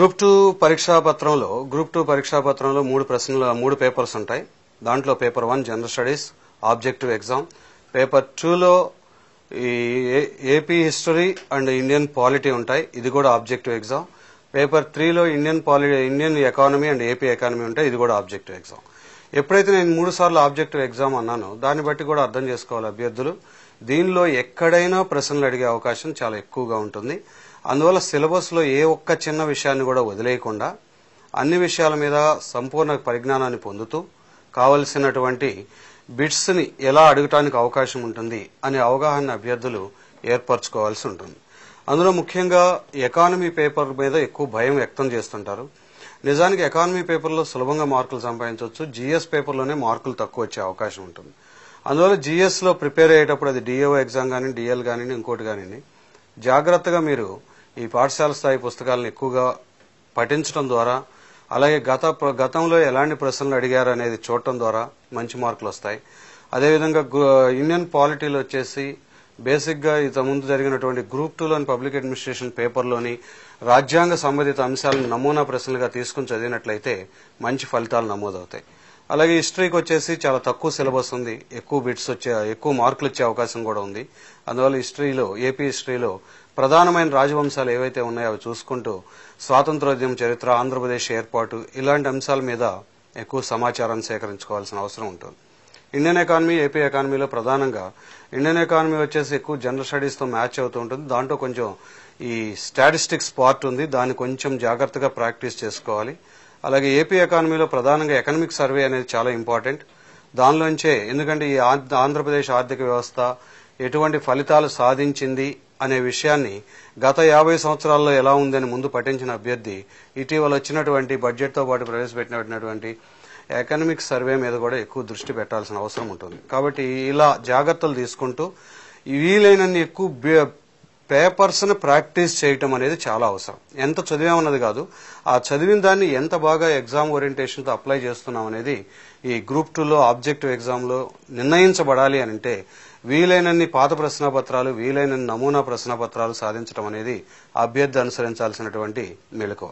Group two పరీక్షా పత్రంలో group two పరీక్షా పత్రంలో మూడు ప్రశ్నలు మూడు పేపర్స్ ఉంటాయి. దాంట్లో paper one general studies objective exam. Paper టూలో ఈ AP history and Indian polity ఉంటాయి. ఇది కూడా ఆబ్జెక్టివ్ ఎగ్జామ్. పేపర్ త్రీలో Indian poli Indian economy and AP economy ఉంటాయి. ఇది కూడా ఆబ్జెక్టివ్ ఎగ్జామ్. ఎప్పుడైతే నేను మూడు సార్లు ఆబ్జెక్టివ్ ఎగ్జామ్ అన్నానో దాన్ని బట్టి కూడా అర్థం చేసుకోవాలి అభ్యర్థులు. దీనిలో ఎక్కడైనా ప్రశ్నలు అడిగే అవకాశం చాలా ఎక్కువగా ఉంటుంది. అందువల్ల సిలబస్లో ఏ ఒక్క చిన్న విషయాన్ని కూడా వదిలేయకుండా అన్ని విషయాల మీద సంపూర్ణ పరిజ్ఞానాన్ని పొందుతూ కావలసినటువంటి బిట్స్ని ఎలా అడగటానికి అవకాశం ఉంటుంది అనే అవగాహన అభ్యర్థులు ఏర్పరచుకోవాల్సి ఉంటుంది. అందులో ముఖ్యంగా ఎకానమీ పేపర్ మీద ఎక్కువ భయం వ్యక్తం చేస్తుంటారు. నిజానికి ఎకానమీ పేపర్లో సులభంగా మార్కులు సంపాదించవచ్చు. జీఎస్ పేపర్లోనే మార్కులు తక్కువ వచ్చే అవకాశం ఉంటుంది. అందువల్ల జీఎస్లో ప్రిపేర్ అయ్యేటప్పుడు అది డిఏఓ ఎగ్జామ్ కానీ డిఎల్ కానీ ఇంకోటి కానీ జాగ్రత్తగా మీరు ఈ పాఠశాల స్థాయి పుస్తకాలను ఎక్కువగా పఠించడం ద్వారా అలాగే గత గతంలో ఎలాంటి ప్రశ్నలు అడిగారు అనేది చూడటం ద్వారా మంచి మార్కులు వస్తాయి. అదేవిధంగా ఇండియన్ పాలిటీలో వచ్చేసి బేసిక్గా ముందు జరిగినటువంటి గ్రూప్ టూలోని పబ్లిక్ అడ్మినిస్ట్రేషన్ పేపర్లోని రాజ్యాంగ సంబంధిత అంశాలను నమూనా ప్రశ్నలుగా తీసుకుని చదివినట్లయితే మంచి ఫలితాలు నమోదవుతాయి. అలాగే హిస్టరీకి వచ్చేసి చాలా తక్కువ సిలబస్ ఉంది. ఎక్కువ బిట్స్ వచ్చే ఎక్కువ మార్కులు వచ్చే అవకాశం కూడా ఉంది. అందువల్ల హిస్టరీలో ఏపీ హిస్టరీలో ప్రధానమైన రాజవంశాలు ఏవైతే ఉన్నాయో అవి చూసుకుంటూ స్వాతంత్రోద్యమ చరిత్ర ఆంధ్రప్రదేశ్ ఏర్పాటు ఇలాంటి అంశాల మీద ఎక్కువ సమాచారం సేకరించుకోవాల్సిన అవసరం ఉంటుంది. ఇండియన్ ఎకానమీ ఏపీ ఎకానమీలో ప్రధానంగా ఇండియన్ ఎకానమీ వచ్చేసి ఎక్కువ జనరల్ స్టడీస్తో మ్యాచ్ అవుతూ ఉంటుంది. దాంట్లో కొంచెం ఈ స్టాటిస్టిక్స్ పార్ట్ ఉంది. దాన్ని కొంచెం జాగ్రత్తగా ప్రాక్టీస్ చేసుకోవాలి. అలాగే ఏపీ ఎకానమీలో ప్రధానంగా ఎకనామిక్ సర్వే అనేది చాలా ఇంపార్టెంట్ దానిలోంచే ఎందుకంటే ఈ ఆంధ్ర- ఆంధ్రప్రదేశ్ ఆర్థిక వ్యవస్థ ఎటువంటి ఫలితాలు సాధించింది అనే విషయాన్ని గత యాభై సంవత్సరాల్లో ఎలా ఉందని ముందు పఠించిన అభ్యర్థి ఇటీవల వచ్చినటువంటి బడ్జెట్తో పాటు ప్రవేశపెట్టినటువంటి ఎకనమిక్ సర్వే మీద కూడా ఎక్కువ దృష్టి పెట్టాల్సిన అవసరం ఉంటుంది. కాబట్టి ఇలా జాగ్రత్తలు తీసుకుంటూ వీలైనన్ని ఎక్కువ పేపర్స్ను ప్రాక్టీస్ చేయటం అనేది చాలా అవసరం. ఎంత చదివామన్నది కాదు ఆ చదివిన దాన్ని ఎంత బాగా ఎగ్జామ్ ఓరియంటేషన్తో అప్లై చేస్తున్నాం అనేది ఈ గ్రూప్ టూలో ఆబ్జెక్టివ్ ఎగ్జామ్లో నిర్ణయించబడాలి అని అంటే వీలైనన్ని పాత ప్రశ్నపత్రాలు వీలైనన్ని నమూనా ప్రశ్నపత్రాలు సాధించడం అనేది అభ్యర్థి అనుసరించాల్సినటువంటి మెళుకువ